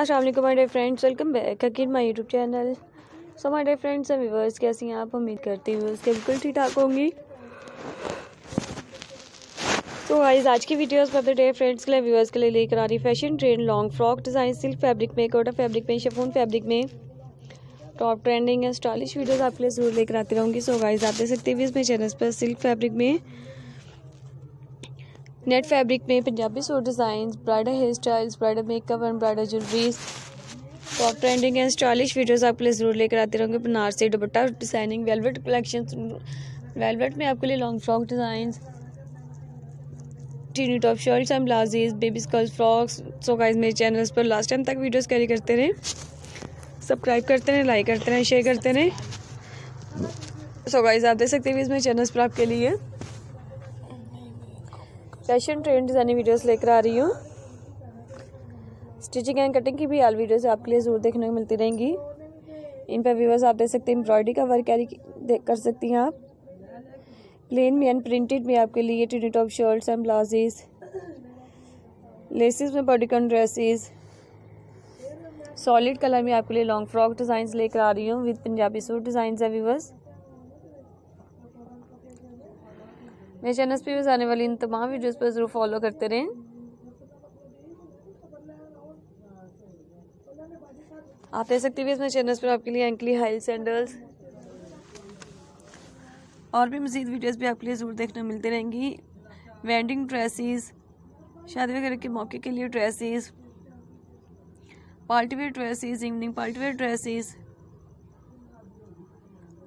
Aslam my dear friends welcome back again my YouTube channel so my dear friends and viewers कैसी हैं आप? उम्मीद करती हूँ उसके बिल्कुल ठीक ठाक होंगी। तो गाइस आज की वीडियोस में अपने डे फ्रेंड्स के लिए व्यूअर्स के लिए लेकर आ रही fashion trend long frock design silk fabric में कोटा फैब्रिक में शेफोन फैब्रिक में। Top trending and stylish videos आपके लिए ज़रूर लेकर आती रहूँगी। सो गाइस आप देख सकते हैं इसमें चैनल पर सिल्क फैब्रिक में। नेट फैब्रिक में Punjabi suit design bridal hair styles, bridal makeup and bridal jewelleries. Top trending and stylish videos आपके लिए ज़रूर लेकर आते रहूँगे Banarasi dupatta designing velvet collection velvet में आपके लिए long frock design tiny top shirts and blouses baby skirt frocks so guys मेरे channels पर लास्ट टाइम तक वीडियोस कैरी करते रहे। सब्सक्राइब करते रहें लाइक करते रहें शेयर करते रहें। सो गाइस आप देख सकते हैं इसमें चैनल्स पर आपके लिए फ़ैशन ट्रेंड डिज़ाइनिंग वीडियोस लेकर आ रही हूँ। स्टिचिंग एंड कटिंग की भी आल वीडियोस आपके लिए ज़रूर देखने को मिलती रहेंगी। इन पर व्यूवर्स आप देख सकते हैं एम्ब्रॉयडरी का वर्क कैरी कर सकती हैं आप। प्लेन में एंड प्रिंटेड में आपके लिए tiny top shirts and blouses laces में बॉडीकन ड्रेसेस सॉलिड कलर में आपके लिए लॉन्ग फ्रॉक डिज़ाइन लेकर आ रही हूँ विद पंजाबी सूट डिज़ाइन है व्यूवर्स मेरे चैनल पे आने वाली इन तमाम वीडियोस पर ज़रूर फॉलो करते रहें। आप देख सकते हैं इसमें चैनल्स पर आपके लिए एंकली हाई सैंडल्स और भी मज़ीद वीडियोस भी आपके लिए ज़रूर देखने मिलती रहेंगी। वेंडिंग ड्रेसेस शादी वगैरह के मौके के लिए dresses party wear dresses evening party wear dresses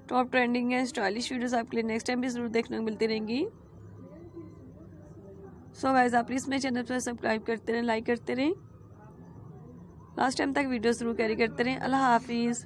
top trending है स्टाइलिश वीडियोस आपके लिए नेक्स्ट टाइम भी ज़रूर देखने को मिलती रहेंगी। सो वाइज आप प्लीज़ मेरे चैनल पर सब्सक्राइब करते रहें लाइक करते रहें। लास्ट टाइम तक वीडियो ज़रूर कैरी करते रहें। अल्लाह हाफिज़।